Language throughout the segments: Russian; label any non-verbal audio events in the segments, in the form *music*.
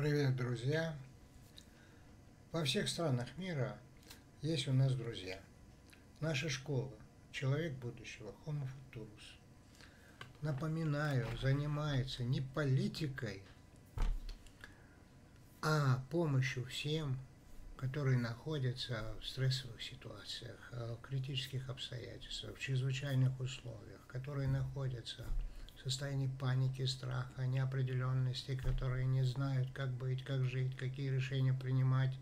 Привет, друзья! Во всех странах мира есть у нас друзья. Наша школа «Человек будущего» Homo Futurus. Напоминаю, занимается не политикой, а помощью всем, которые находятся в стрессовых ситуациях, в критических обстоятельствах, в чрезвычайных условиях, которые находятся состоянии паники, страха, неопределенности, которые не знают, как быть, как жить, какие решения принимать.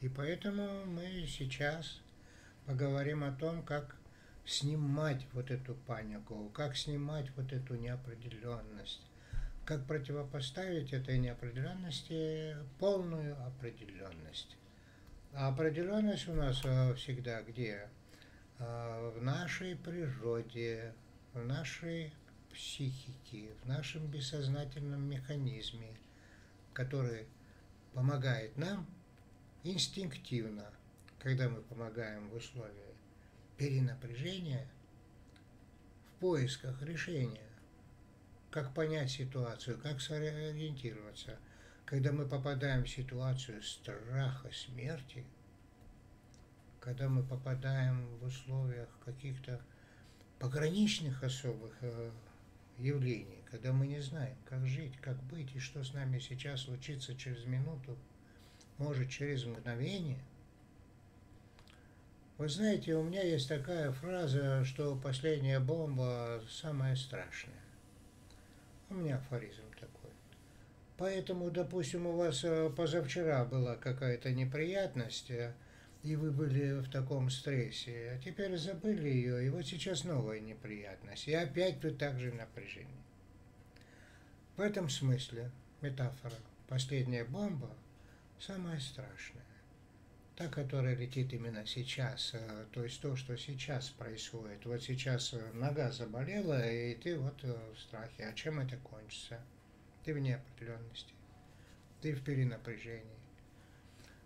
И поэтому мы сейчас поговорим о том, как снимать вот эту панику, как снимать вот эту неопределенность, как противопоставить этой неопределенности полную определенность. А определенность у нас э, всегда где? Э, в нашей природе, в нашей психики, в нашем бессознательном механизме, который помогает нам инстинктивно, когда мы помогаем в условиях перенапряжения, в поисках решения, как понять ситуацию, как сориентироваться. Когда мы попадаем в ситуацию страха смерти, когда мы попадаем в условиях каких-то пограничных особых явлений, когда мы не знаем, как жить, как быть и что с нами сейчас случится через минуту, может через мгновение. Вы знаете, у меня есть такая фраза, что последняя бомба самая страшная. У меня афоризм такой. Поэтому, допустим, у вас э, позавчера была какая-то неприятность, э, и вы были в таком стрессе, а теперь забыли ее, и вот сейчас новая неприятность, и опять вы также в напряжении. В этом смысле метафора «последняя бомба» самая страшная. Та, которая летит именно сейчас, э, то есть то, что сейчас происходит. Вот сейчас э, нога заболела, и ты вот э, в страхе. А чем это кончится? Ты в неопределенности, ты в перенапряжении.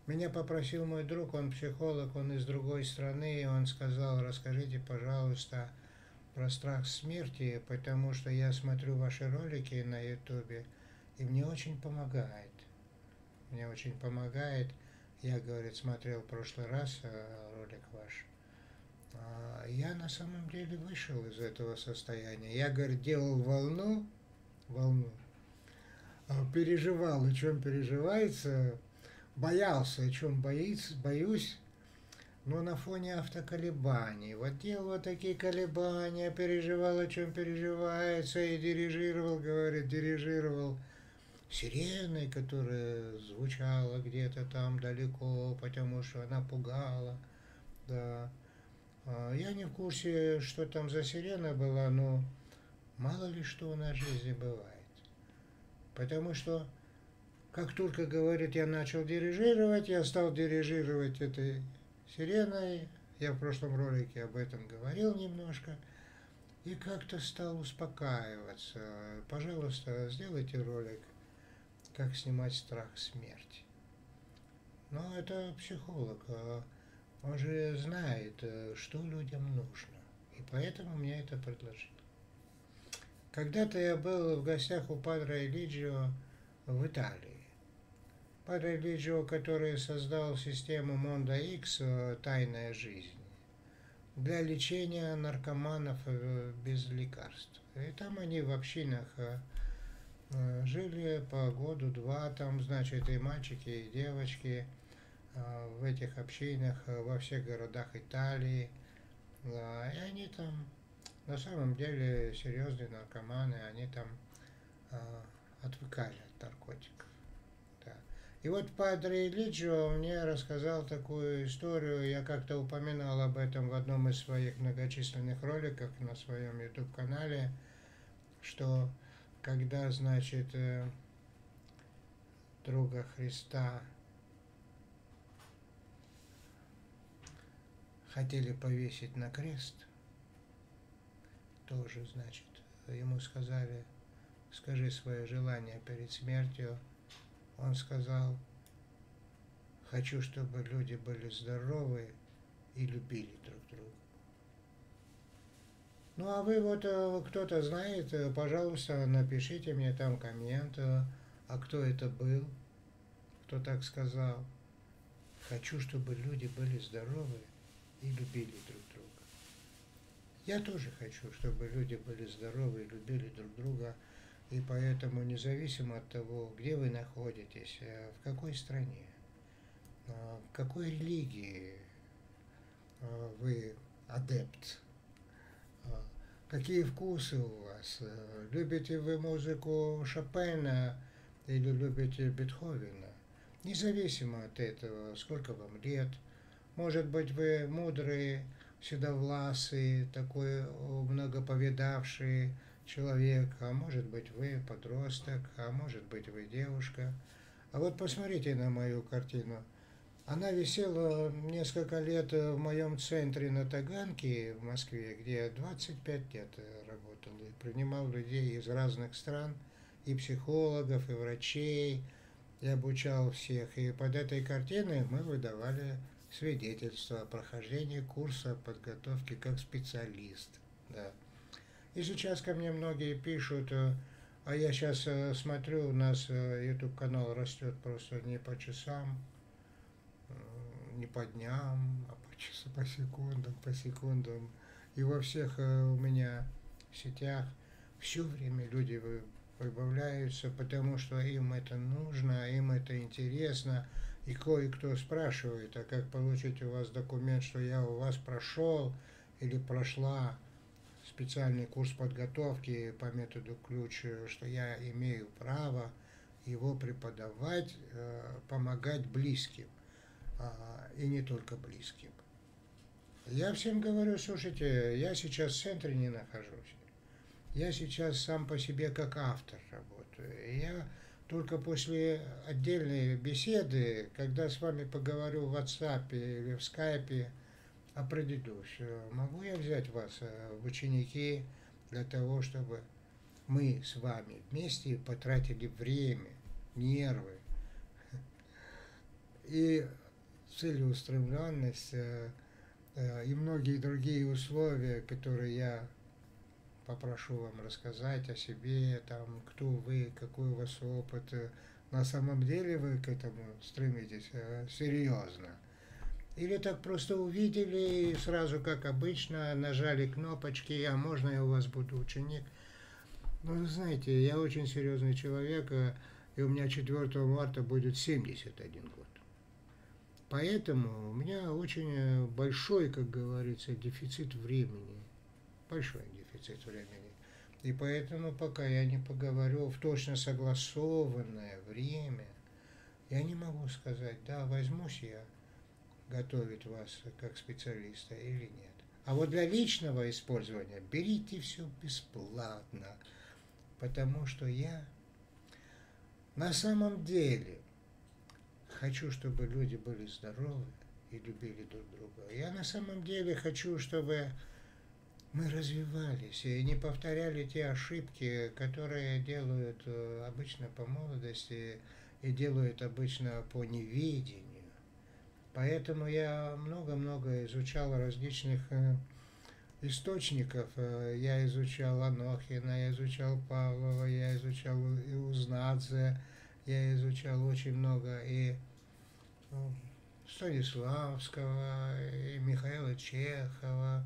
Меня попросил мой друг, он психолог, он из другой страны, и он сказал, расскажите, пожалуйста, про страх смерти, потому что я смотрю ваши ролики на ютубе, и мне очень помогает. Мне очень помогает. Я, говорит, смотрел в прошлый раз э, ролик ваш. А, я на самом деле вышел из этого состояния. Я, говорит, делал волну, волну, а, переживал, о чем переживается, боялся, о чем боится, боюсь, но на фоне автоколебаний. Вот делал такие колебания, переживал, о чем переживается, и дирижировал, говорит, дирижировал сиреной, которая звучала где-то там далеко, потому что она пугала. Да. А, я не в курсе, что там за сирена была, но мало ли что у нас в жизни бывает. Потому что как только, говорит, я начал дирижировать, я стал дирижировать этой сиреной. Я в прошлом ролике об этом говорил немножко. И как-то стал успокаиваться. Пожалуйста, сделайте ролик, как снимать страх смерти. Но это психолог. А он же знает, что людям нужно. И поэтому мне это предложил. Когда-то я был в гостях у Падре Элиджио в Италии. Падре Лиджио, который создал систему Монда X э, «Тайная жизнь» для лечения наркоманов э, без лекарств. И там они в общинах э, жили по году-два, там, значит, и мальчики, и девочки в этих общинах во всех городах Италии. И они там, на самом деле, серьезные наркоманы, они там отвыкали от наркотиков. И вот Падре Лиджио мне рассказал такую историю, я как-то упоминал об этом в одном из своих многочисленных роликов на своем YouTube-канале, что когда, значит, э, друга Христа хотели повесить на крест, тоже, значит, ему сказали, скажи свое желание перед смертью, он сказал, хочу, чтобы люди были здоровы и любили друг друга. Ну а вы вот э, кто-то знает, э, пожалуйста, напишите мне там коммент, э, а кто это был, кто так сказал. Хочу, чтобы люди были здоровы и любили друг друга. Я тоже хочу, чтобы люди были здоровы и любили друг друга. И поэтому, независимо от того, где вы находитесь, э, в какой стране, э, в какой религии э, вы адепт, какие вкусы у вас, любите вы музыку Шопена или любите Бетховена, независимо от этого, сколько вам лет, может быть, вы мудрый, седовласый, такой многоповидавший, человек, а может быть вы подросток, а может быть вы девушка. А вот посмотрите на мою картину. Она висела несколько лет в моем центре на Таганке в Москве, где я 25 лет работал и принимал людей из разных стран, и психологов, и врачей, и обучал всех. И под этой картиной мы выдавали свидетельство о прохождении курса подготовки как специалист. Да. И сейчас ко мне многие пишут, э, а я сейчас э, смотрю, у нас э, YouTube канал растет просто не по часам, не по дням, а по часам, по секундам, по секундам. И во всех у меня сетях все время люди выбавляются, потому что им это нужно, им это интересно. И кое-кто спрашивает, а как получить у вас документ, что я у вас прошел или прошла специальный курс подготовки по методу ключ, что я имею право его преподавать, э, помогать близким, а, и не только близким. Я всем говорю, слушайте, я сейчас в центре не нахожусь. Я сейчас сам по себе как автор работаю. Я только после отдельной беседы, когда с вами поговорю в WhatsApp или в Skype, определюсь, могу я взять вас э, в ученики для того, чтобы мы с вами вместе потратили время, нервы и целеустремленность э, э, и многие другие условия, которые я попрошу вам рассказать о себе, там, кто вы, какой у вас опыт. На самом деле вы к этому стремитесь серьезно. Или так просто увидели и сразу, как обычно, нажали кнопочки, а можно я у вас буду ученик? Ну, знаете, я очень серьезный человек, а, и у меня 4 марта будет 71 год. Поэтому у меня очень большой, как говорится, дефицит времени. Большой дефицит времени. И поэтому, пока я не поговорю в точно согласованное время, я не могу сказать, да, возьмусь я – готовить вас как специалиста или нет. А вот для личного использования берите все бесплатно, потому что я на самом деле хочу, чтобы люди были здоровы и любили друг друга. Я на самом деле хочу, чтобы мы развивались и не повторяли те ошибки, которые делают э, обычно по молодости и делают обычно по неведению. Поэтому я много-много изучал различных э, источников. Э, я изучал Анохина, я изучал Павлова, я изучал Узнадзе, я изучал очень много и ну, Станиславского, и Михаила Чехова,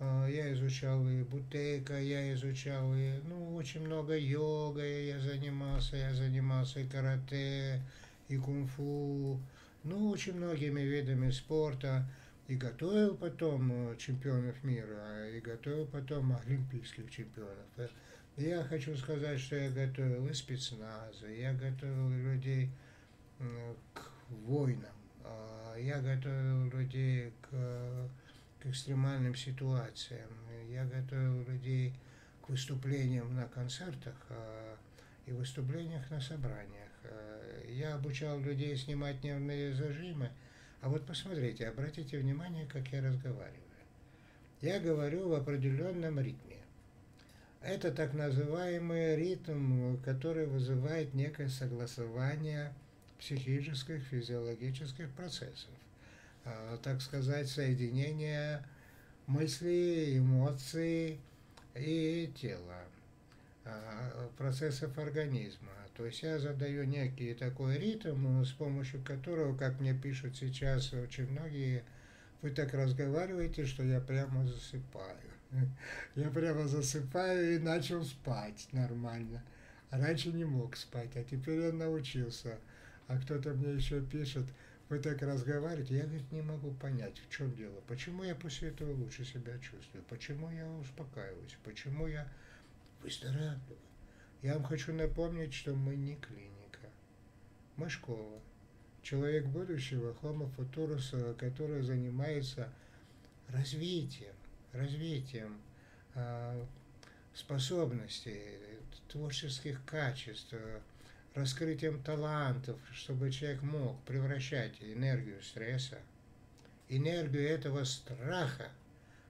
э, я изучал и Бутейка, я изучал и, ну, очень много йога я занимался, я занимался и карате, и кунг-фу, ну, очень многими видами спорта, и готовил потом э, чемпионов мира, и готовил потом олимпийских чемпионов. Э, я хочу сказать, что я готовил и спецназы, я готовил людей к войнам, а, я готовил людей к, к экстремальным ситуациям, я готовил людей к выступлениям на концертах а, и выступлениях на собраниях. Э, я обучал людей снимать нервные зажимы. А вот посмотрите, обратите внимание, как я разговариваю. Я говорю в определенном ритме. Это так называемый ритм, который вызывает некое согласование психических, физиологических процессов. А, так сказать, соединение мыслей, эмоций и тела. а, процессов организма. То есть я задаю некий такой ритм, с помощью которого, как мне пишут сейчас очень многие, вы так разговариваете, что я прямо засыпаю. *laughs* Я прямо засыпаю и начал спать нормально. Раньше не мог спать, а теперь я научился. А кто-то мне еще пишет, вы так разговариваете, я, говорит, не могу понять, в чем дело. Почему я после этого лучше себя чувствую? Почему я успокаиваюсь? Почему я выздоравливаю? Я вам хочу напомнить, что мы не клиника. Мы школа. Человек будущего, Homo futurus, который занимается развитием, развитием э, способностей, творческих качеств, раскрытием талантов, чтобы человек мог превращать энергию стресса, энергию этого страха,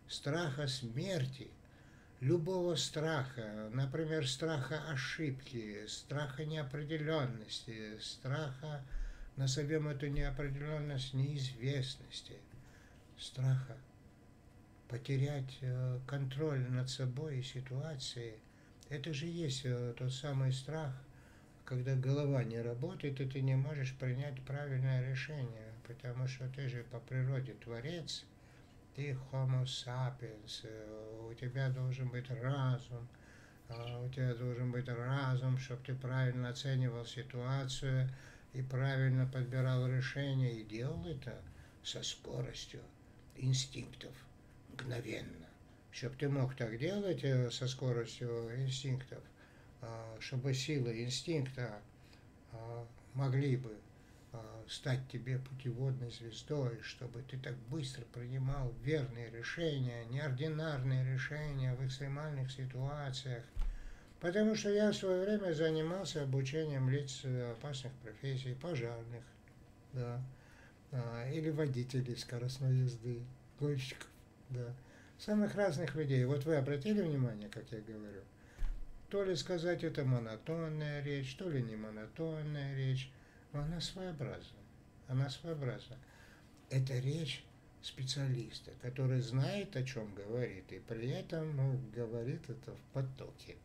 страха смерти, любого страха, например, страха ошибки, страха неопределенности, страха, назовем эту неопределенность неизвестности, страха потерять э, контроль над собой и ситуацией. Это же есть э, тот самый страх, когда голова не работает, и ты не можешь принять правильное решение, потому что ты же по природе творец, ты homo sapiens, э, у тебя должен быть разум, у тебя должен быть разум, чтобы ты правильно оценивал ситуацию и правильно подбирал решение, и делал это со скоростью инстинктов мгновенно. Чтобы ты мог так делать э, со скоростью инстинктов, а, чтобы силы инстинкта а, могли бы а, стать тебе путеводной звездой, чтобы ты так быстро принимал верные решения, неординарные решения в экстремальных ситуациях. Потому что я в свое время занимался обучением лиц опасных профессий, пожарных, да, или водителей скоростной езды, гонщиков да. Самых разных людей. Вот вы обратили внимание, как я говорю? То ли сказать это монотонная речь, то ли не монотонная речь. Но она своеобразна. Она своеобразна. Это речь специалиста, который знает, о чем говорит, и при этом ну, говорит это в потоке.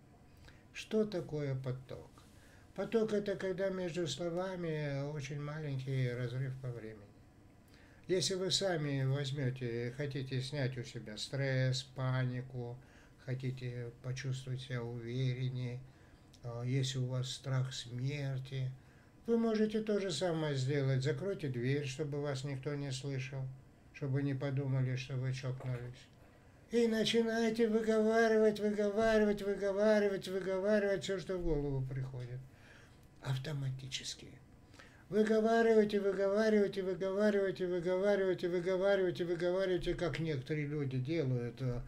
Что такое поток? Поток – это когда между словами очень маленький разрыв по времени. Если вы сами возьмете, хотите снять у себя стресс, панику, хотите почувствовать себя увереннее, а, если у вас страх смерти, вы можете то же самое сделать. Закройте дверь, чтобы вас никто не слышал, чтобы не подумали, что вы чокнулись. И начинайте выговаривать, выговаривать, выговаривать, выговаривать все, что в голову приходит. Автоматически. Выговаривайте, выговаривайте, выговаривайте, выговаривайте, выговаривайте, выговаривайте, как некоторые люди делают, э,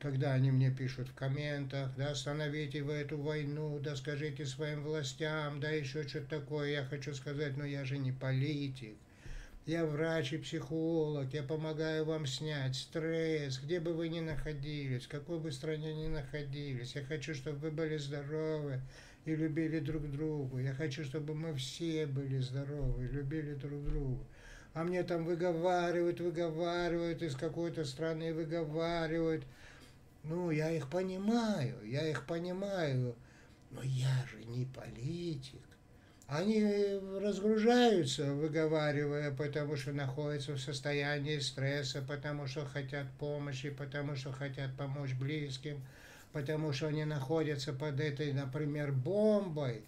когда они мне пишут в комментах, да, остановите вы эту войну, да, скажите своим властям, да, еще что-то такое. Я хочу сказать, но я же не политик. Я врач и психолог, я помогаю вам снять стресс, где бы вы ни находились, в какой бы стране ни находились. Я хочу, чтобы вы были здоровы, и любили друг друга. Я хочу, чтобы мы все были здоровы, любили друг друга. А мне там выговаривают, выговаривают, из какой-то страны выговаривают. Ну, я их понимаю, я их понимаю, но я же не политик. Они разгружаются, выговаривая, потому что находятся в состоянии стресса, потому что хотят помощи, потому что хотят помочь близким, потому что они находятся под этой, например, бомбой,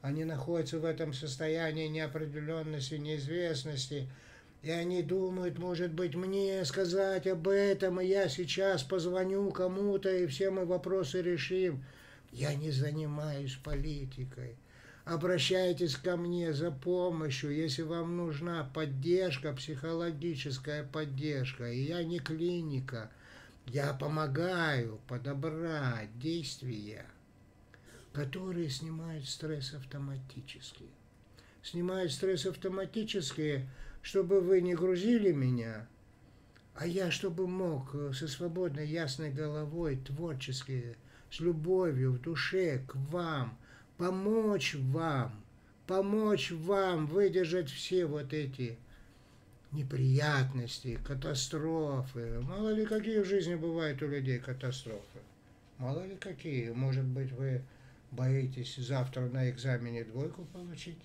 они находятся в этом состоянии неопределенности, неизвестности, и они думают, может быть, мне сказать об этом, и я сейчас позвоню кому-то, и все мы вопросы решим. Я не занимаюсь политикой. Обращайтесь ко мне за помощью, если вам нужна поддержка, психологическая поддержка. И я не клиника – я помогаю подобрать действия, которые снимают стресс автоматически. Снимают стресс автоматически, чтобы вы не грузили меня, а я чтобы мог со свободной, ясной головой, творчески, с любовью в душе к вам, помочь вам, помочь вам выдержать все вот эти неприятности, катастрофы. Мало ли какие в жизни бывают у людей катастрофы. Мало ли какие. Может быть, вы боитесь завтра на экзамене двойку получить,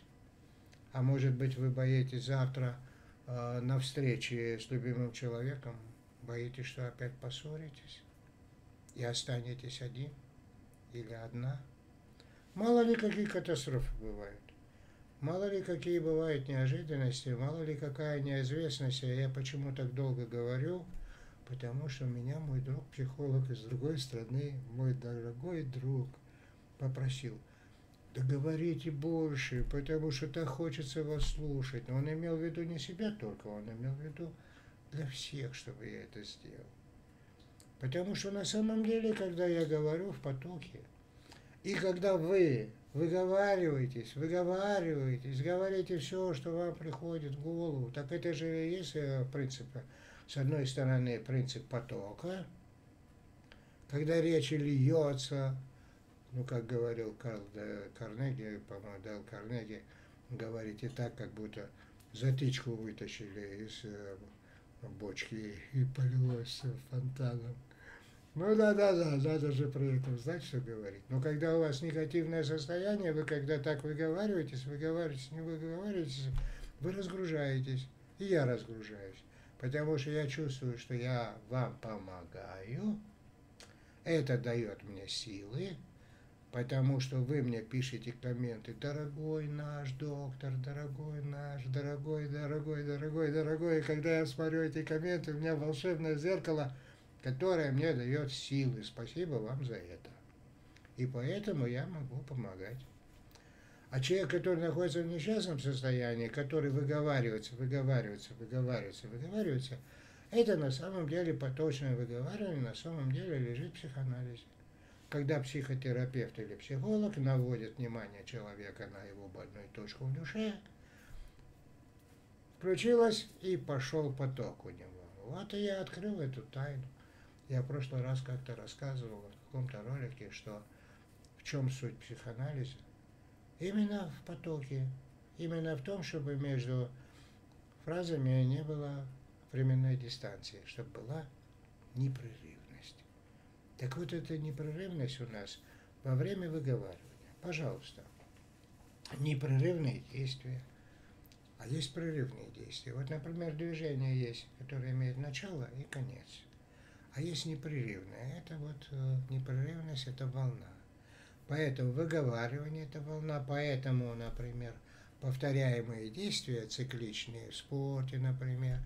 а может быть вы боитесь завтра э, на встрече с любимым человеком, боитесь, что опять поссоритесь и останетесь один или одна. Мало ли какие катастрофы бывают. Мало ли какие бывают неожиданности, мало ли какая неизвестность. А я почему так долго говорю? Потому что меня мой друг, психолог из другой страны, мой дорогой друг, попросил, да говорите больше, потому что так хочется вас слушать. Но он имел в виду не себя только, он имел в виду для всех, чтобы я это сделал. Потому что на самом деле, когда я говорю в потоке, и когда вы выговариваетесь, выговариваетесь, говорите все, что вам приходит в голову, так это же и есть э, принцип, с одной стороны, принцип потока, когда речь льется, ну, как говорил Карл Карнеги, по-моему, Дэл Карнеги, говорите так, как будто затычку вытащили из э, бочки и полилось фонтаном. Ну да, да, да, надо же при этом знать, что говорить. Но когда у вас негативное состояние, вы когда так выговариваетесь, выговариваетесь, не выговариваетесь, вы разгружаетесь. И я разгружаюсь. Потому что я чувствую, что я вам помогаю. Это дает мне силы. Потому что вы мне пишете комменты, дорогой наш доктор, дорогой наш, дорогой, дорогой, дорогой, дорогой. И когда я смотрю эти комменты, у меня волшебное зеркало – которая мне дает силы. Спасибо вам за это. И поэтому я могу помогать. А человек, который находится в несчастном состоянии, который выговаривается, выговаривается, выговаривается, выговаривается, это на самом деле поточное выговаривание, на самом деле лежит в психоанализе. Когда психотерапевт или психолог наводит внимание человека на его больную точку в душе, включилось и пошел поток у него. Вот и я открыл эту тайну. Я в прошлый раз как-то рассказывал в каком-то ролике, что в чем суть психоанализа. Именно в потоке, именно в том, чтобы между фразами не было временной дистанции, чтобы была непрерывность. Так вот, эта непрерывность у нас во время выговаривания. Пожалуйста, непрерывные действия. А есть прерывные действия. Вот, например, движение есть, которое имеет начало и конец а есть непрерывная. Это вот э, непрерывность, это волна. Поэтому выговаривание – это волна, поэтому, например, повторяемые действия цикличные в спорте, например,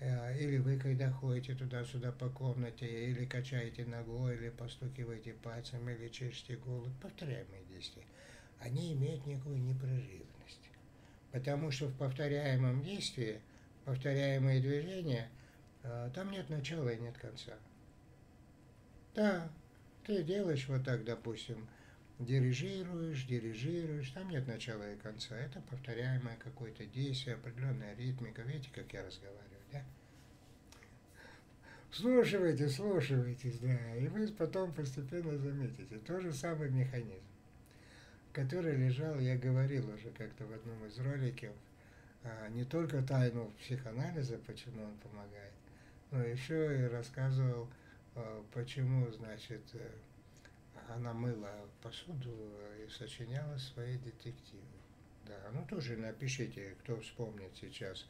или вы, когда ходите туда-сюда по комнате, или качаете ногой, или постукиваете пальцем, или чешете голову, повторяемые действия, они имеют некую непрерывность. Потому что в повторяемом действии, повторяемые движения, э, там нет начала и нет конца. Да, ты делаешь вот так, допустим, дирижируешь, дирижируешь, там нет начала и конца, это повторяемое какое-то действие, определенная ритмика, видите, как я разговариваю? Слушивайте, слушивайтесь, да, и вы потом постепенно заметите. Тот же самый механизм, который лежал, я говорил уже как-то в одном из роликов, а, не только тайну психоанализа, почему он помогает, но еще и рассказывал а, почему, значит, э, она мыла посуду и сочиняла свои детективы. Да, ну тоже напишите, кто вспомнит сейчас,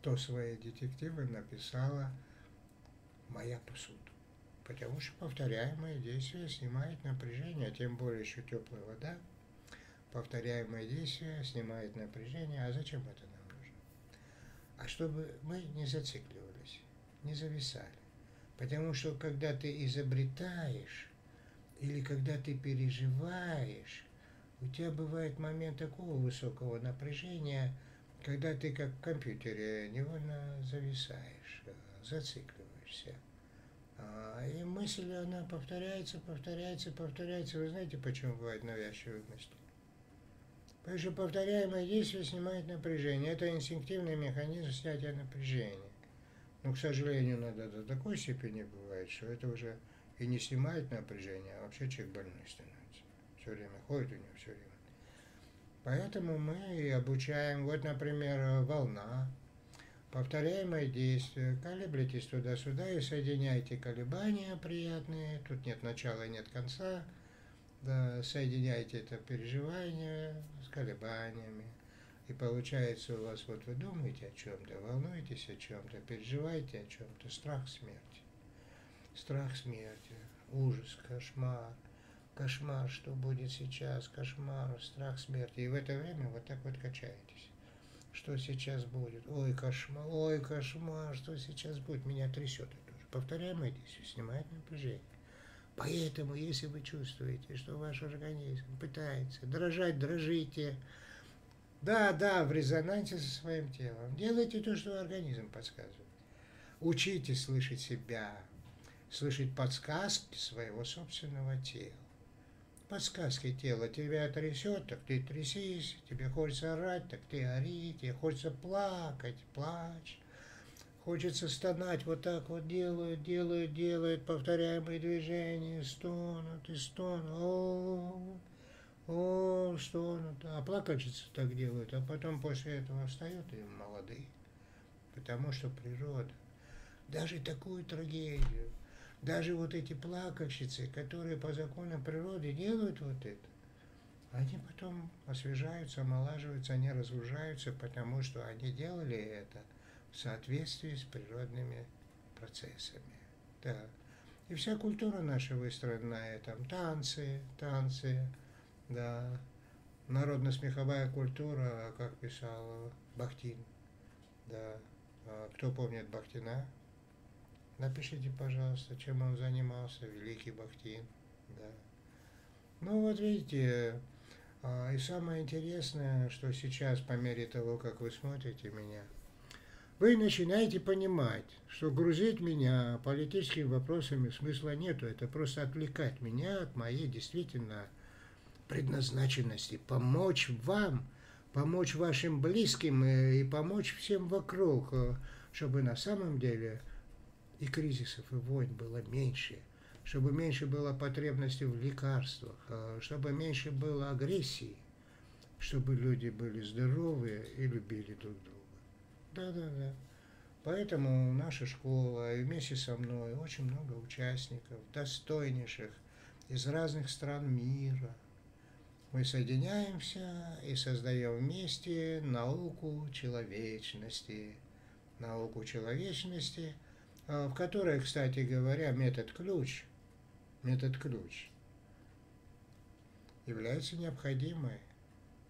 кто свои детективы написала «Моя посуда». Потому что повторяемые действия снимает напряжение, тем более еще теплая вода. Повторяемые действия снимает напряжение. А зачем это нам нужно? А чтобы мы не зацикливались, не зависали. Потому что когда ты изобретаешь или когда ты переживаешь, у тебя бывает момент такого высокого напряжения, когда ты как в компьютере невольно зависаешь, зацикливаешься. А, и мысль, она повторяется, повторяется, повторяется. Вы знаете, почему бывает навязчивые мысли? Потому что повторяемое действие снимает напряжение. Это инстинктивный механизм снятия напряжения. Но, к сожалению, иногда до такой степени бывает, что это уже и не снимает напряжение, а вообще человек больной становится. Все время ходит у него все время. Поэтому мы и обучаем, вот, например, волна, повторяемое действие, колеблетесь туда-сюда и соединяйте колебания приятные, тут нет начала и нет конца, да, соединяете это переживание с колебаниями, и получается у вас, вот вы думаете о чем-то, волнуетесь о чем-то, переживаете о чем-то, страх смерти. Страх смерти, ужас, кошмар, кошмар, что будет сейчас, кошмар, страх смерти. И в это время вот так вот качаетесь. Что сейчас будет? Ой, кошмар, ой, кошмар, что сейчас будет? Меня трясет это уже. Повторяемое действие снимает напряжение. Поэтому, если вы чувствуете, что ваш организм пытается дрожать, дрожите. Да, да, в резонансе со своим телом. Делайте то, что организм подсказывает. Учитесь слышать себя, слышать подсказки своего собственного тела. Подсказки тела тебя трясет, так ты трясись, тебе хочется орать, так ты ори, тебе хочется плакать, плачь. Хочется стонать, вот так вот делают, делают, делают, повторяемые движения, стонут и стонут, о, о, стонут, а плакальщицы так делают, а потом после этого встают и молодые, потому что природа, даже такую трагедию, даже вот эти плакальщицы, которые по законам природы делают вот это, они потом освежаются, омолаживаются, они разгружаются, потому что они делали это – в соответствии с природными процессами. Да. И вся культура наша выстроена на этом. Танцы, танцы, да. Народно-смеховая культура, как писал Бахтин. Да. А кто помнит Бахтина? Напишите, пожалуйста, чем он занимался, великий Бахтин. Да. Ну вот видите, а, и самое интересное, что сейчас, по мере того, как вы смотрите меня – вы начинаете понимать, что грузить меня политическими вопросами смысла нету. Это просто отвлекать меня от моей действительно предназначенности. Помочь вам, помочь вашим близким и помочь всем вокруг, э, чтобы на самом деле и кризисов, и войн было меньше, чтобы меньше было потребности в лекарствах, э, чтобы меньше было агрессии, чтобы люди были здоровы и любили друг друга. Да, да, да. Поэтому наша школа и вместе со мной очень много участников, достойнейших из разных стран мира. Мы соединяемся и создаем вместе науку человечности. Науку человечности, в которой, кстати говоря, метод ключ, метод ключ является необходимой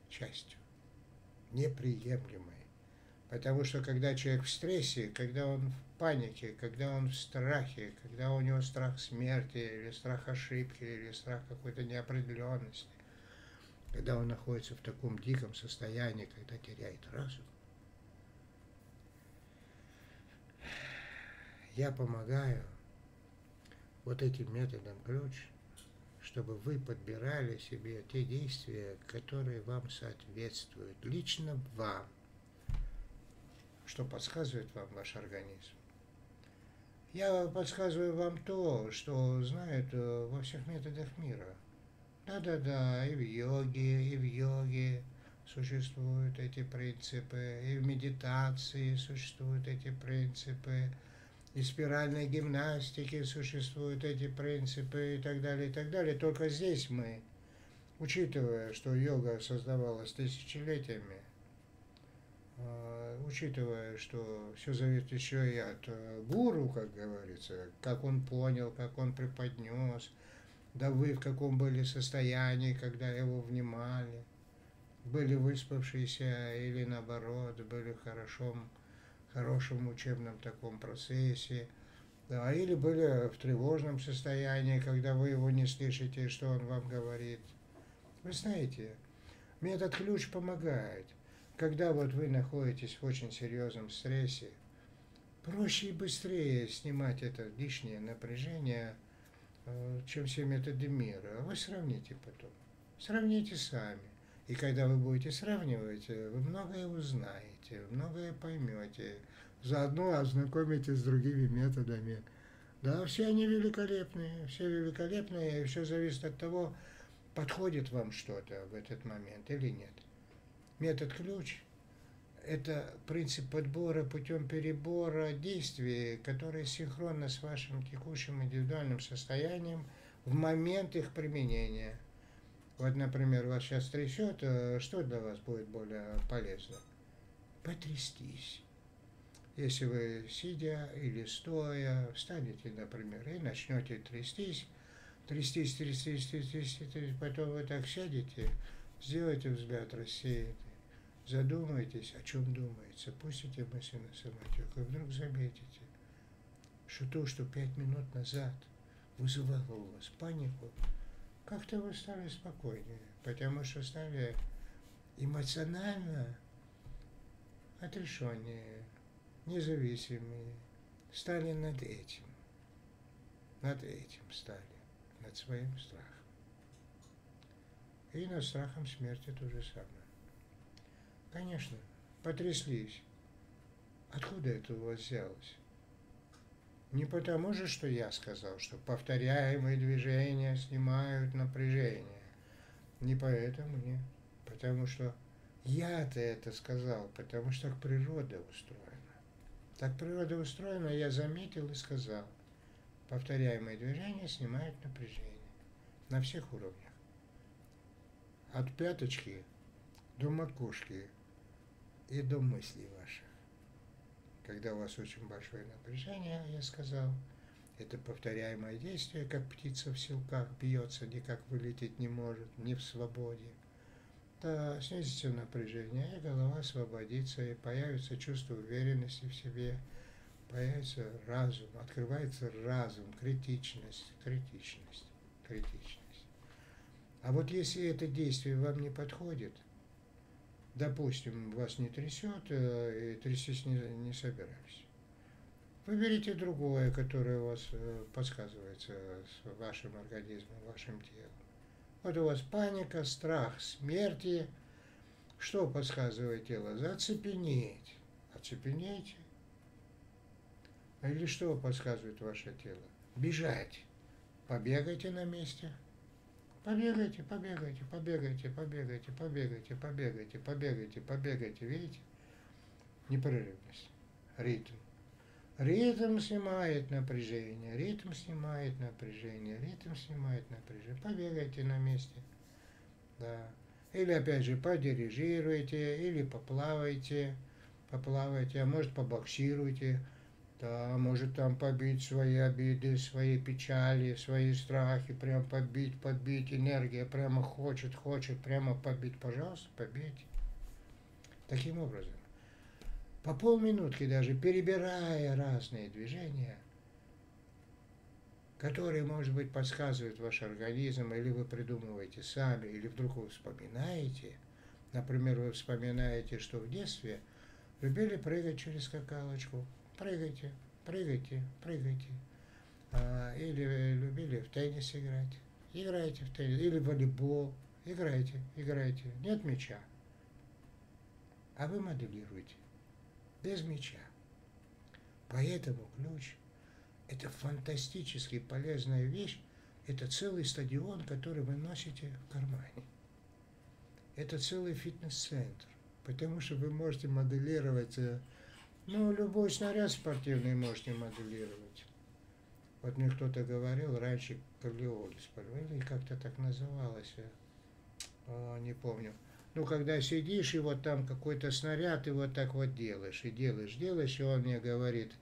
частью, неприемлемой. Потому что когда человек в стрессе, когда он в панике, когда он в страхе, когда у него страх смерти, или страх ошибки, или страх какой-то неопределенности, когда он находится в таком диком состоянии, когда теряет разум, я помогаю вот этим методом ключ, чтобы вы подбирали себе те действия, которые вам соответствуют, лично вам что подсказывает вам ваш организм. Я подсказываю вам то, что знают э, во всех методах мира. Да-да-да, и в йоге, и в йоге существуют эти принципы, и в медитации существуют эти принципы, и спиральной гимнастике существуют эти принципы и так далее, и так далее. Только здесь мы, учитывая, что йога создавалась тысячелетиями, а, учитывая, что все зависит еще и от э, гуру, как говорится, как он понял, как он преподнес, да вы в каком были состоянии, когда его внимали, были выспавшиеся или наоборот, были в хорошем, хорошем учебном таком процессе, да, или были в тревожном состоянии, когда вы его не слышите, что он вам говорит. Вы знаете, метод ключ помогает когда вот вы находитесь в очень серьезном стрессе, проще и быстрее снимать это лишнее напряжение, э, чем все методы мира. Вы сравните потом. Сравните сами. И когда вы будете сравнивать, э, вы многое узнаете, многое поймете. Заодно ознакомитесь с другими методами. Да, все они великолепные, все великолепные, и все зависит от того, подходит вам что-то в этот момент или нет. Метод ключ – это принцип подбора путем перебора действий, которые синхронно с вашим текущим индивидуальным состоянием в момент их применения. Вот, например, вас сейчас трясет, э, что для вас будет более полезно? Потрястись. Если вы сидя или стоя встанете, например, и начнете трястись, трястись, трястись, трястись, трястись, потом вы так сядете, сделайте взгляд рассеянный, задумайтесь, о чем думаете, пустите мысли на самотек, и вдруг заметите, что то, что пять минут назад вызывало у вас панику, как-то вы стали спокойнее, потому что стали эмоционально отрешеннее, независимые, стали над этим, над этим стали, над своим страхом. И над страхом смерти то же самое. Конечно, потряслись. Откуда это у вас взялось? Не потому же, что я сказал, что повторяемые движения снимают напряжение. Не поэтому, нет. Потому что я-то это сказал, потому что так природа устроена. Так природа устроена, я заметил и сказал. Повторяемые движения снимают напряжение на всех уровнях. От пяточки до макушки и до мыслей ваших. Когда у вас очень большое напряжение, я сказал, это повторяемое действие, как птица в силках бьется, никак вылететь не может, не в свободе – то снизится напряжение, и голова освободится, и появится чувство уверенности в себе, появится разум, открывается разум, критичность, критичность, критичность. А вот если это действие вам не подходит, допустим, вас не трясет, э, и трястись не, не собираюсь, выберите другое, которое у вас э, подсказывается с вашим организмом, вашим телом. Вот у вас паника, страх смерти. Что подсказывает тело? Зацепенеть. Оцепенейте. Или что подсказывает ваше тело? Бежать. Побегайте на месте. Побегайте, побегайте, побегайте, побегайте, побегайте, побегайте, побегайте, побегайте. Видите? Непрерывность. Ритм. Ритм снимает напряжение, ритм снимает напряжение, ритм снимает напряжение. Побегайте на месте. Да. Или опять же подирижируйте, или поплавайте, поплавайте, а может побоксируйте, да, может там побить свои обиды, свои печали, свои страхи, прям побить, побить, энергия прямо хочет, хочет, прямо побить, пожалуйста, побейте. Таким образом. По полминутки даже перебирая разные движения, которые, может быть, подсказывают ваш организм, или вы придумываете сами, или вдруг вы вспоминаете, например, вы вспоминаете, что в детстве любили прыгать через скакалочку, прыгайте, прыгайте, прыгайте, а, или любили в теннис играть, играйте в теннис, или в волейбол, играйте, играйте, нет мяча, а вы моделируете. Без меча. Поэтому ключ – это фантастически полезная вещь, это целый стадион, который вы носите в кармане. Это целый фитнес-центр, потому что вы можете моделировать, э, ну, любой снаряд спортивный можете моделировать. Вот мне кто-то говорил, раньше Корлеолис, или как-то так называлось, я не помню – ну, когда сидишь, и вот там какой-то снаряд, и вот так вот делаешь, и делаешь, делаешь, и он мне говорит,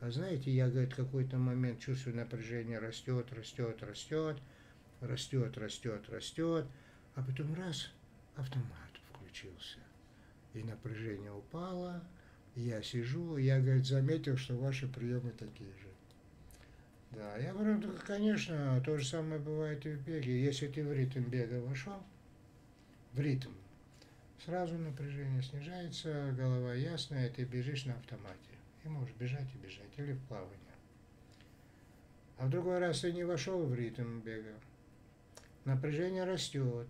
а знаете, я, говорит, какой-то момент чувствую напряжение растет, растет, растет, растет, растет, растет, а потом раз, автомат включился, и напряжение упало, я сижу, я, говорит, заметил, что ваши приемы такие же. Да, я говорю, ну, конечно, то же самое бывает и в беге. Если ты в ритм бега вошел, в ритм, Сразу напряжение снижается, голова ясная, ты бежишь на автомате. И можешь бежать и бежать, или в плавание. А в другой раз ты не вошел в ритм бега. Напряжение растет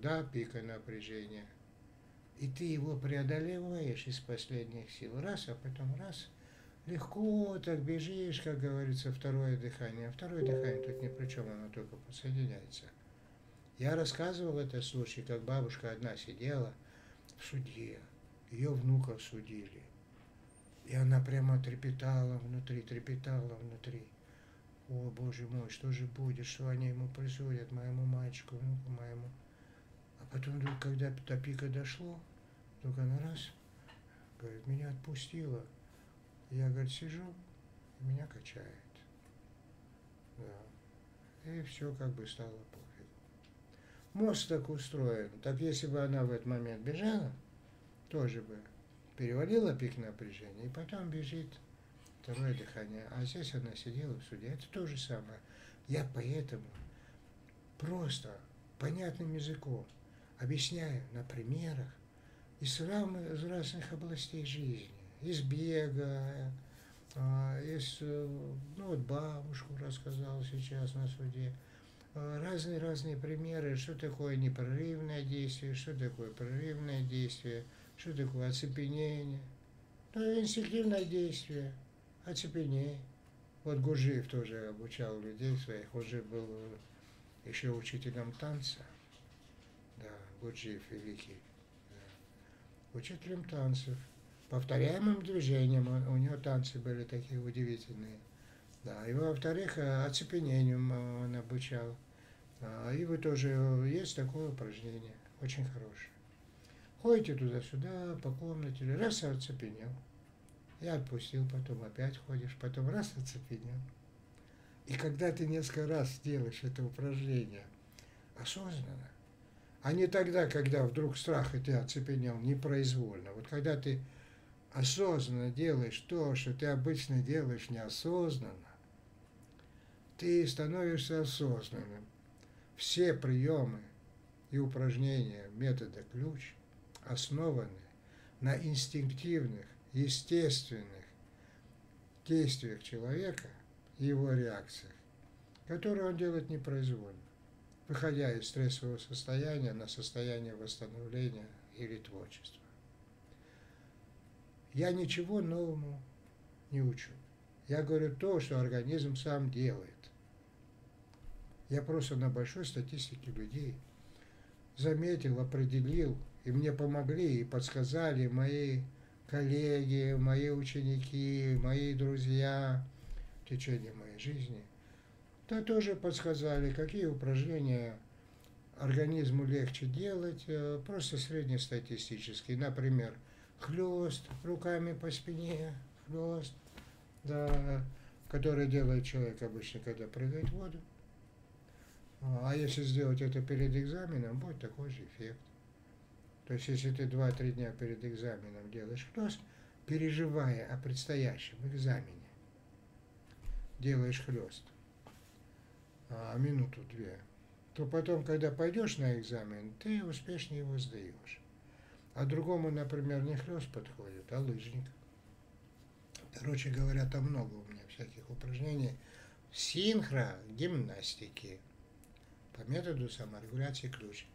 до пика напряжения. И ты его преодолеваешь из последних сил. Раз, а потом раз. Легко так бежишь, как говорится, второе дыхание. А второе дыхание тут ни при чем, оно только подсоединяется. Я рассказывал это случай, как бабушка одна сидела в суде, ее внуков судили. И она прямо трепетала внутри, трепетала внутри. о, боже мой, что же будет, что они ему присудят, моему мальчику, внуку моему. А потом вдруг, когда до пика дошло, вдруг она раз, говорит, меня отпустила. Я, говорит, сижу, и меня качает. Да. И все как бы стало пофиг. Мозг так устроен. Так если бы она в этот момент бежала, тоже бы перевалила пик напряжения, и потом бежит второе дыхание. А здесь она сидела в суде. Это то же самое. Я поэтому просто понятным языком объясняю на примерах из, из разных областей жизни. Из бега, а, из, э, ну вот бабушку рассказал сейчас на суде. Разные-разные примеры, что такое непрерывное действие, что такое прерывное действие, что такое оцепенение. Ну, инстинктивное действие – оцепенение. Вот Гуржиев тоже обучал людей своих. Гуржиев был еще учителем танца. Да, Гуржиев великий. Да. Учителем танцев. Повторяемым движением. У него танцы были такие удивительные. Да, и во-вторых, оцепенением он обучал. Да, и вы тоже, есть такое упражнение, очень хорошее. Ходите туда-сюда, по комнате, раз оцепенел. Я отпустил, потом опять ходишь, потом раз оцепенел. И когда ты несколько раз делаешь это упражнение осознанно, а не тогда, когда вдруг страх и ты оцепенел непроизвольно. Вот когда ты осознанно делаешь то, что ты обычно делаешь неосознанно, ты становишься осознанным. Все приемы и упражнения метода ключ основаны на инстинктивных естественных действиях человека и его реакциях, которые он делает непроизвольно, выходя из стрессового состояния на состояние восстановления или творчества. Я ничего новому не учу. Я говорю то, что организм сам делает. Я просто на большой статистике людей заметил, определил, и мне помогли и подсказали мои коллеги, мои ученики, мои друзья в течение моей жизни, то тоже подсказали, какие упражнения организму легче делать, э, просто среднестатистические. Например, хлест руками по спине, хлест, да, который делает человек обычно, когда прыгает в воду. А если сделать это перед экзаменом, будет такой же эффект. То есть, если ты 2-3 дня перед экзаменом делаешь хлест, переживая о предстоящем экзамене, делаешь хлест, а минуту-две, то потом, когда пойдешь на экзамен, ты успешно его сдаешь. А другому, например, не хлест подходит, а лыжник. Короче говоря, там много у меня всяких упражнений. Синхро-гимнастики по методу саморегуляции ключ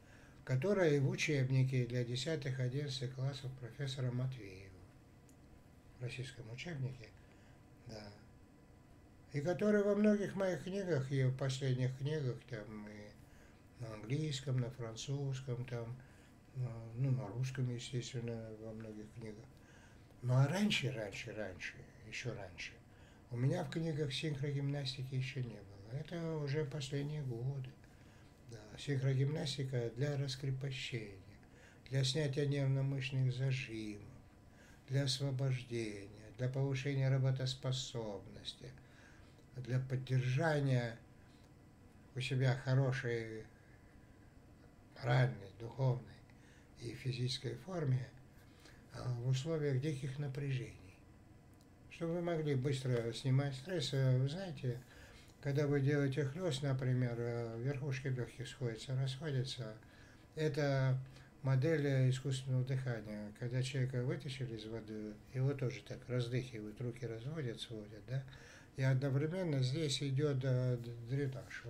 которая в учебнике для 10-11 классов профессора Матвеева, в российском учебнике, да, и которая во многих моих книгах, и в последних книгах, там, и на английском, на французском, там, ну, на русском, естественно, во многих книгах. Ну, а раньше, раньше, раньше, еще раньше, у меня в книгах синхрогимнастики еще не было. Это уже последние годы. Да, синхрогимнастика для раскрепощения, для снятия нервно-мышечных зажимов, для освобождения, для повышения работоспособности, для поддержания у себя хорошей моральной, духовной и физической форме а, в условиях диких напряжений. Чтобы вы могли быстро снимать стресс, вы знаете, когда вы делаете хлест, например, э, верхушки легких сходятся, расходятся, это модель искусственного дыхания. Когда человека вытащили из воды, его тоже так раздыхивают, руки разводят, сводят, да, и одновременно здесь идет э, дренаж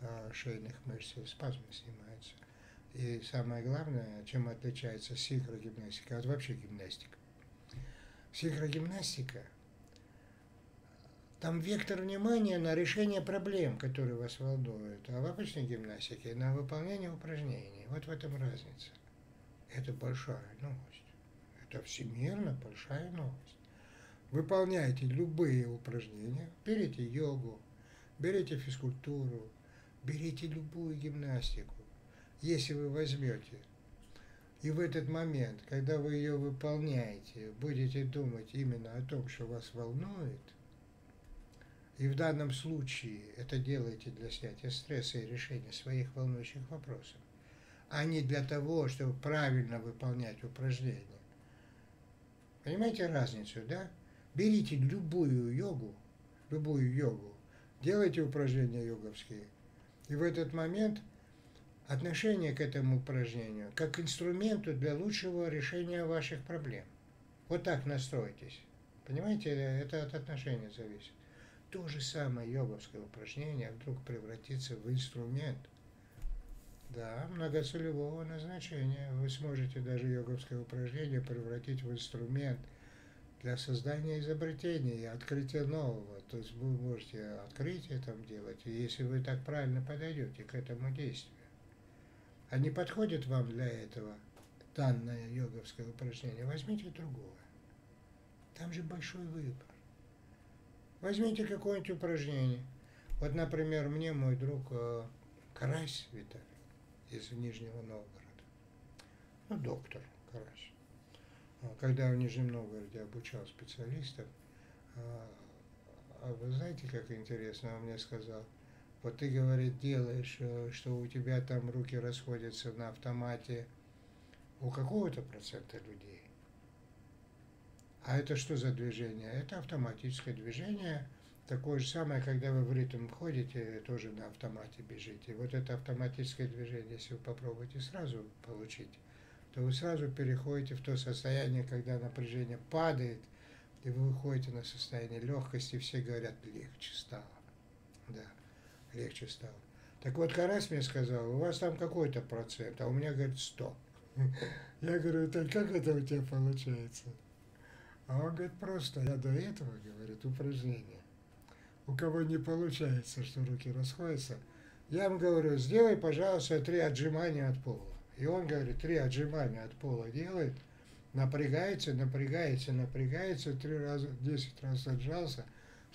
э, шейных мышц, спазмы снимаются. И самое главное, чем отличается синхрогимнастика от вообще гимнастика. Синхрогимнастика – там вектор внимания на решение проблем, которые вас волнуют, а в обычной гимнастике на выполнение упражнений. Вот в этом разница. Это большая новость. Это всемирно большая новость. Выполняйте любые упражнения, берите йогу, берите физкультуру, берите любую гимнастику, если вы возьмете. И в этот момент, когда вы ее выполняете, будете думать именно о том, что вас волнует, и в данном случае это делаете для снятия стресса и решения своих волнующих вопросов, а не для того, чтобы правильно выполнять упражнения. Понимаете разницу, да? Берите любую йогу, любую йогу, делайте упражнения йоговские, и в этот момент отношение к этому упражнению как к инструменту для лучшего решения ваших проблем. Вот так настройтесь. Понимаете, это от отношения зависит. То же самое йоговское упражнение вдруг превратится в инструмент – да, многоцелевого назначения. Вы сможете даже йоговское упражнение превратить в инструмент для создания изобретения и открытия нового. То есть вы можете открытие там делать, если вы так правильно подойдете к этому действию. А не подходит вам для этого данное йоговское упражнение, возьмите другое. Там же большой выбор. Возьмите какое-нибудь упражнение. Вот, например, мне мой друг э, Карась Виталий из Нижнего Новгорода. Ну, доктор Карась. А, когда в Нижнем Новгороде обучал специалистов, а, а вы знаете, как интересно, он мне сказал, вот ты, говорит, делаешь, э, что у тебя там руки расходятся на автомате у какого-то процента людей. А это что за движение? Это автоматическое движение – Такое же самое, когда вы в ритм ходите, тоже на автомате бежите. Вот это автоматическое движение, если вы попробуете сразу получить, то вы сразу переходите в то состояние, когда напряжение падает, и вы выходите на состояние легкости, все говорят, легче стало. Да, легче стало. Так вот, Карась мне сказал, у вас там какой-то процент, а у меня, говорит, 100. *laughs* Я говорю, так как это у тебя получается? А он говорит, просто я до этого, говорит, упражнение у кого не получается, что руки расходятся, я ему говорю, сделай, пожалуйста, три отжимания от пола. И он говорит, три отжимания от пола делает, напрягается, напрягается, напрягается, три раза, десять раз отжался,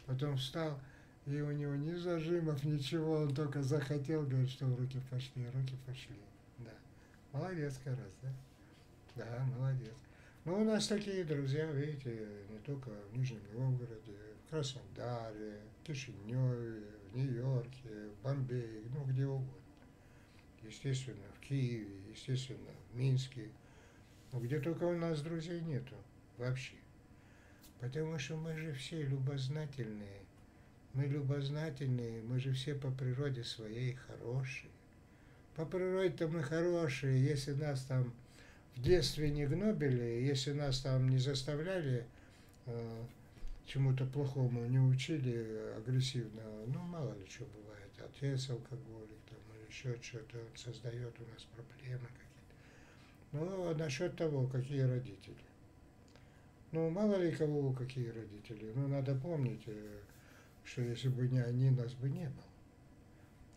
потом встал, и у него ни зажимов, ничего, он только захотел, говорит, что руки пошли, руки пошли. Да. Молодец, Карас, да? Да, молодец. Ну, у нас такие друзья, видите, не только в Нижнем Новгороде, в Краснодаре, Кишиневе, в Нью-Йорке, в Бомбее, ну где угодно. Естественно, в Киеве, естественно, в Минске. Но где только у нас друзей нету вообще. Потому что мы же все любознательные. Мы любознательные, мы же все по природе своей хорошие. По природе-то мы хорошие, если нас там в детстве не гнобили, если нас там не заставляли э, чему-то плохому не учили агрессивно, ну, мало ли что бывает, отец алкоголик еще что-то, создает у нас проблемы какие-то. Ну, а насчет того, какие родители. Ну, мало ли кого какие родители. Ну, надо помнить, э, что если бы не они, нас бы не было.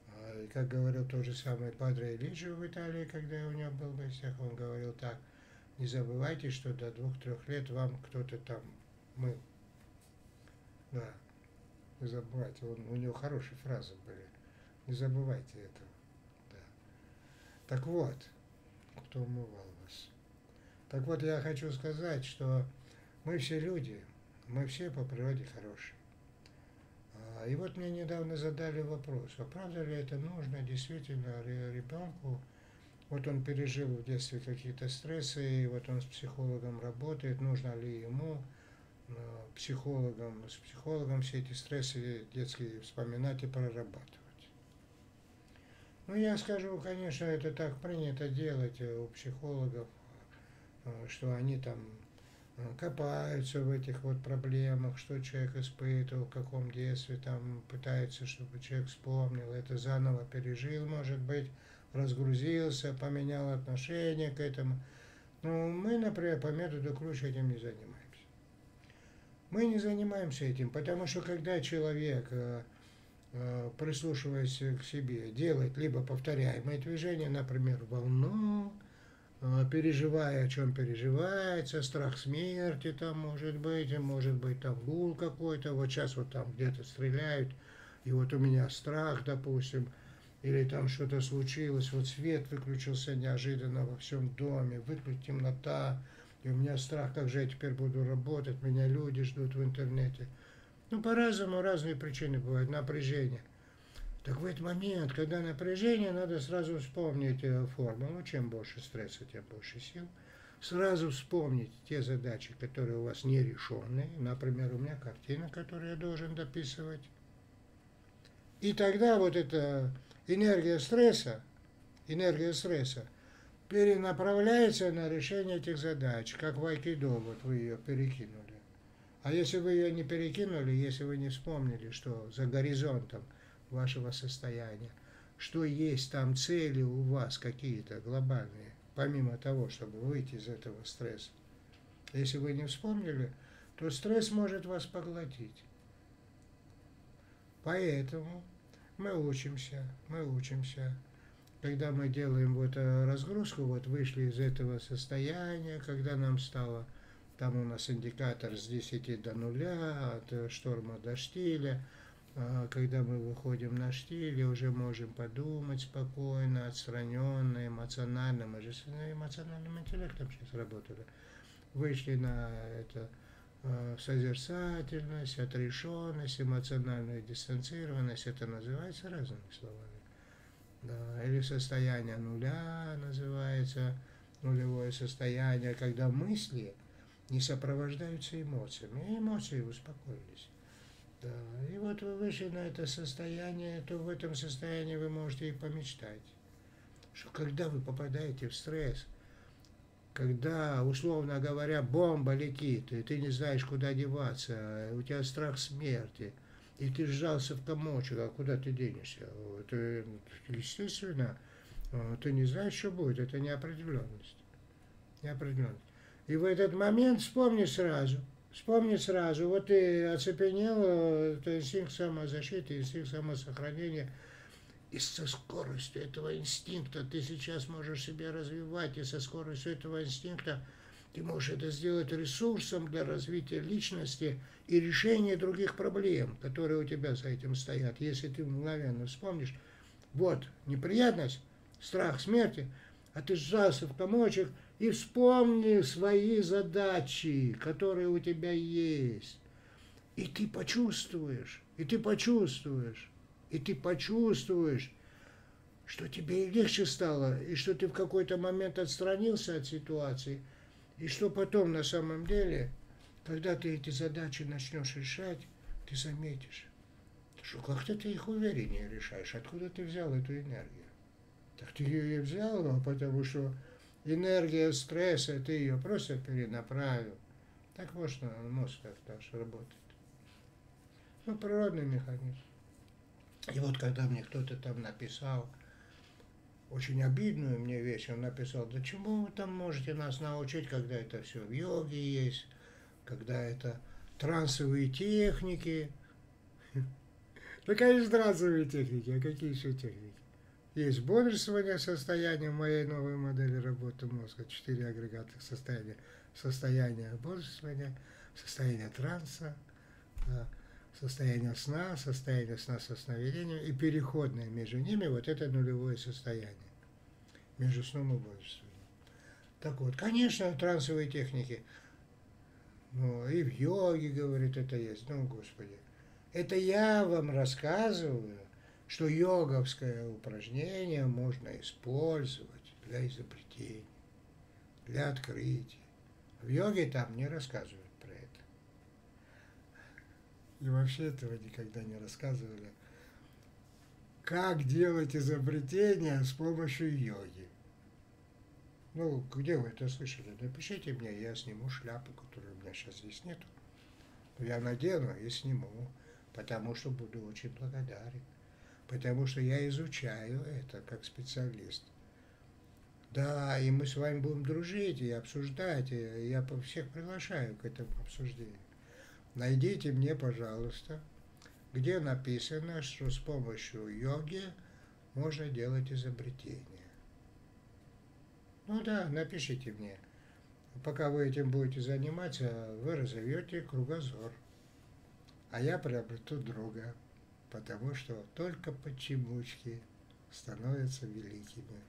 А, и как говорил тот же самый Падре Элиджи в Италии, когда я у него был в гостях, он говорил так, не забывайте, что до двух-трех лет вам кто-то там мыл. Да, не забывайте, он, у него хорошие фразы были. Не забывайте этого. Так вот, кто умывал вас. Так вот, я хочу сказать, что мы все люди, мы все по природе хорошие. А, и вот мне недавно задали вопрос, а правда ли это нужно действительно ребенку, вот он пережил в детстве какие-то стрессы, и вот он с психологом работает, нужно ли ему Э, психологом, с психологом все эти стрессы детские вспоминать и прорабатывать. Ну, я скажу, конечно, это так принято делать у психологов, э, что они там э, копаются в этих вот проблемах, что человек испытывал, в каком детстве, там пытаются, чтобы человек вспомнил, это заново пережил, может быть, разгрузился, поменял отношение к этому. Но мы, например, по методу ключ этим не занимаемся. Мы не занимаемся этим, потому что когда человек, э, э, прислушиваясь к себе, делает либо повторяемые движения, например, волну, э, переживая, о чем переживается, страх смерти там может быть, может быть там гул какой-то, вот сейчас вот там где-то стреляют, И вот у меня страх, допустим, или там что-то случилось, вот свет выключился неожиданно во всем доме, выключилась темнота, и у меня страх, как же я теперь буду работать, меня люди ждут в интернете. Ну, по-разному, разные причины бывают, напряжение. Так в этот момент, когда напряжение, надо сразу вспомнить э, формулу, чем больше стресса, тем больше сил. Сразу вспомнить те задачи, которые у вас не решенные. Например, у меня картина, которую я должен дописывать. И тогда вот эта энергия стресса, энергия стресса перенаправляется на решение этих задач, как в айкидо, вот вы ее перекинули. А если вы ее не перекинули, если вы не вспомнили, что за горизонтом вашего состояния, что есть там цели у вас какие-то глобальные, помимо того, чтобы выйти из этого стресса. Если вы не вспомнили, то стресс может вас поглотить. Поэтому мы учимся, мы учимся. Когда мы делаем вот э, разгрузку, вот вышли из этого состояния, когда нам стало, там у нас индикатор с 10 до нуля, от шторма до штиля, а когда мы выходим на штиль, уже можем подумать спокойно, отстраненно, эмоционально. Мы же с эмоциональным интеллектом сейчас работали. Вышли на это Э, созерцательность, отрешенность, эмоциональная дистанцированность, это называется разными словами. Да, или состояние нуля называется нулевое состояние, когда мысли не сопровождаются эмоциями, и эмоции успокоились. Да, и вот вы вышли на это состояние, то в этом состоянии вы можете и помечтать, что когда вы попадаете в стресс – когда, условно говоря, бомба летит, и ты не знаешь, куда деваться, у тебя страх смерти, и ты сжался в комочек, а куда ты денешься? Это, естественно, ты не знаешь, что будет, это неопределенность. Неопределенность. И в этот момент вспомни сразу, вспомни сразу, вот ты оцепенел, это инстинкт самозащиты, инстинкт самосохранения – и со скоростью этого инстинкта ты сейчас можешь себя развивать, и со скоростью этого инстинкта ты можешь это сделать ресурсом для развития личности и решения других проблем, которые у тебя за этим стоят. Если ты мгновенно вспомнишь, вот, неприятность, страх смерти, ты сжался в комочек и вспомни свои задачи, которые у тебя есть. И ты почувствуешь, и ты почувствуешь, и ты почувствуешь, что тебе легче стало, и что ты в какой-то момент отстранился от ситуации, и что потом на самом деле, когда ты эти задачи начнешь решать, ты заметишь, что как-то ты их увереннее решаешь, откуда ты взял эту энергию. Так ты ее и взял, а потому что энергия стресса, ты ее просто перенаправил. Так можно мозг как наш работает. Ну, природный механизм. И вот когда мне кто-то там написал, очень обидную мне вещь, он написал, да чему вы там можете нас научить, когда это все в йоге есть, когда это трансовые техники. *laughs* Ну, конечно, трансовые техники, а какие еще техники? Есть бодрствование состояния в моей новой модели работы мозга, четыре агрегатных состояния. Состояние бодрствования, состояние транса, состояние сна, состояние сна со сновидением и переходное между ними, вот это нулевое состояние между сном и бодрствованием. Так вот, конечно, трансовые техники, ну, и в йоге, говорит, это есть, ну, Господи. Это я вам рассказываю, что йоговское упражнение можно использовать для изобретения, для открытия. В йоге там не рассказывают. И вообще этого никогда не рассказывали. Как делать изобретения с помощью йоги? Ну, где вы это слышали? Напишите мне, я сниму шляпу, которую у меня сейчас здесь нету. Я надену и сниму, потому что буду очень благодарен. Потому что я изучаю это как специалист. Да, и мы с вами будем дружить и обсуждать. И я всех приглашаю к этому обсуждению. Найдите мне, пожалуйста, где написано, что с помощью йоги можно делать изобретения. Ну да, напишите мне. Пока вы этим будете заниматься, вы разовьете кругозор. А я приобрету друга. Потому что только почемучки становятся великими.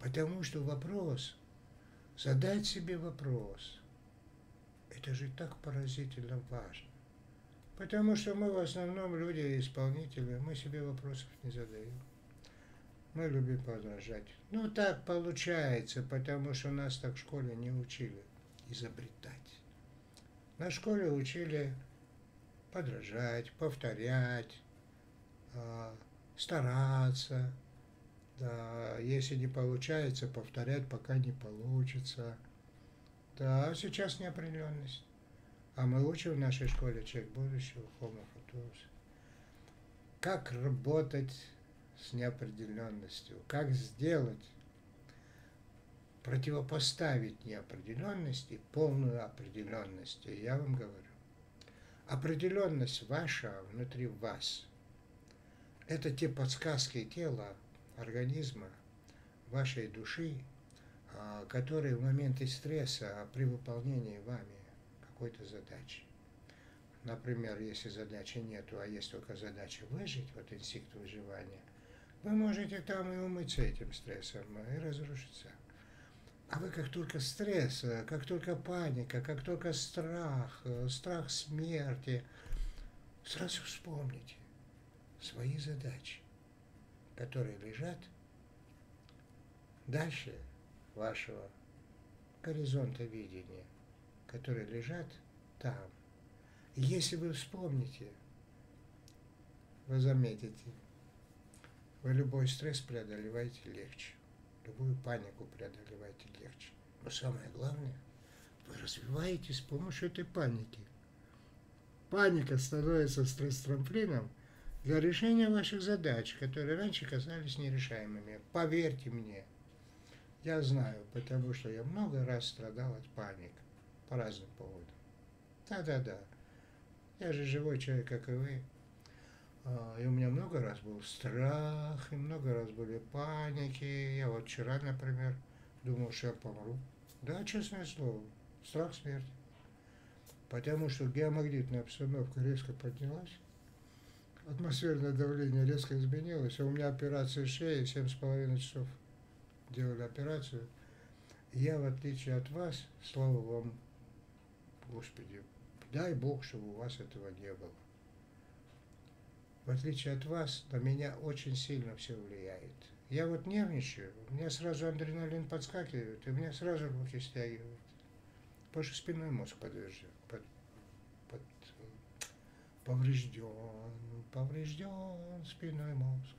Потому что вопрос, задать себе вопрос, это же так поразительно важно. Потому что мы в основном люди исполнители, мы себе вопросов не задаем. Мы любим подражать. Ну, так получается, потому что нас так в школе не учили изобретать. На школе учили подражать, повторять, а, стараться. Да, если не получается, повторять, пока не получится. Да, сейчас неопределенность. А мы учим в нашей школе человек будущего, Homo Futurus. Как работать с неопределенностью, как сделать, противопоставить неопределенности полную определенность. Я вам говорю, определенность ваша внутри вас – это те подсказки тела, организма, вашей души, а, которые в моменты стресса при выполнении вами какой-то задачи. Например, если задачи нету, а есть только задача выжить, вот инстинкт выживания, вы можете там и умыться этим стрессом, и разрушиться. А вы как только стресс, как только паника, как только страх, страх смерти, сразу вспомните свои задачи, которые лежат дальше вашего горизонта видения, которые лежат там. И если вы вспомните, вы заметите, вы любой стресс преодолеваете легче. Любую панику преодолеваете легче. Но самое главное, вы развиваетесь с помощью этой паники. Паника становится стресс-трамплином для решения ваших задач, которые раньше казались нерешаемыми. Поверьте мне, я знаю, потому что я много раз страдал от паник по разным поводам. Да-да-да. Я же живой человек, как и вы. Много раз был страх, и много раз были паники. Я вот вчера, например, думал, что я помру. Да, честное слово, страх смерти. Потому что геомагнитная обстановка резко поднялась, атмосферное давление резко изменилось, а у меня операция шеи, семь с половиной часов делали операцию. я, в отличие от вас, слава вам, Господи, дай Бог, чтобы у вас этого не было в отличие от вас, на меня очень сильно все влияет. Я вот нервничаю, у меня сразу адреналин подскакивает, и меня сразу руки стягивают. Потому что спинной мозг подвержен, под, под, поврежден, поврежден спинной мозг.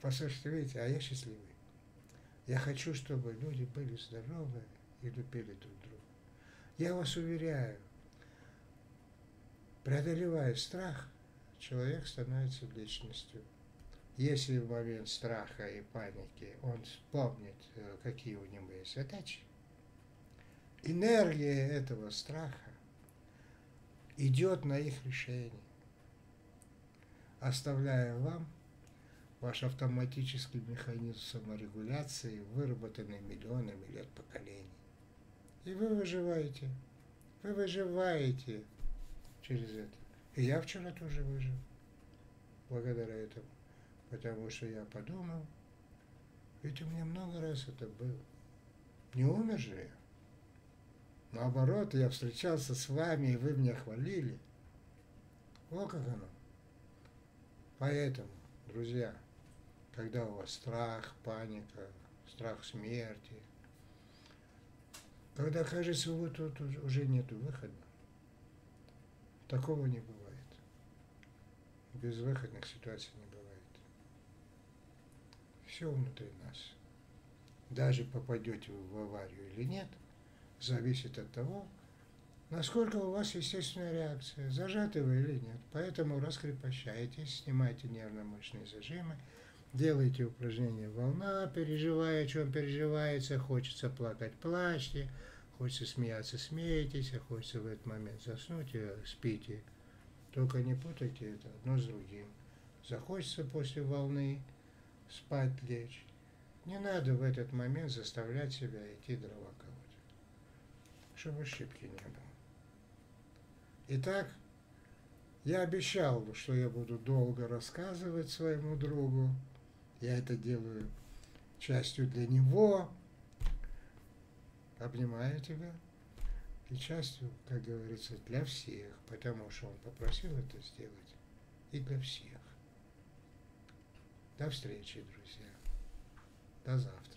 Послушайте, видите, а я счастливый. Я хочу, чтобы люди были здоровы и любили друг друга. Я вас уверяю, преодолевая страх – человек становится личностью. Если в момент страха и паники он вспомнит, э, какие у него есть задачи, энергия этого страха идет на их решение, оставляя вам ваш автоматический механизм саморегуляции, выработанный миллионами лет поколений. И вы выживаете. Вы выживаете через это. И я вчера тоже выжил благодаря этому, потому что я подумал, ведь у меня много раз это было. Не умер же я. Наоборот, я встречался с вами, и вы меня хвалили. Вот как оно. Поэтому, друзья, когда у вас страх, паника, страх смерти, когда кажется, вот тут уже нет выхода, такого не бывает безвыходных ситуаций не бывает. Все внутри нас. Даже попадете вы в аварию или нет, зависит от того, насколько у вас естественная реакция, зажаты вы или нет. Поэтому раскрепощайтесь, снимайте нервно-мышечные зажимы, делайте упражнения волна, переживая, о чем переживается, хочется плакать, плачьте, хочется смеяться, смейтесь, а хочется в этот момент заснуть, спите. Только не путайте это одно с другим. Захочется после волны спать лечь. Не надо в этот момент заставлять себя идти дрова колоть, чтобы ошибки не было. Итак, Я обещал, что я буду долго рассказывать своему другу. Я это делаю частью для него. Обнимаю тебя. И как говорится, для всех, потому что он попросил это сделать. И для всех. До встречи, друзья. До завтра.